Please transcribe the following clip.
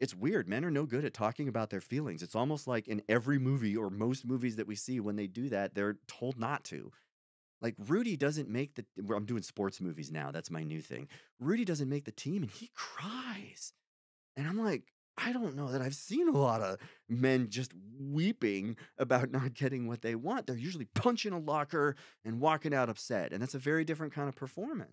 It's weird. Men are no good at talking about their feelings. It's almost like in every movie or most movies that we see, when they do that, they're told not to. Like Rudy doesn't make the. I'm doing sports movies now. That's my new thing. Rudy doesn't make the team, and he cries. And I'm like, I don't know that I've seen a lot of men just weeping about not getting what they want. They're usually punching a locker and walking out upset, and that's a very different kind of performance.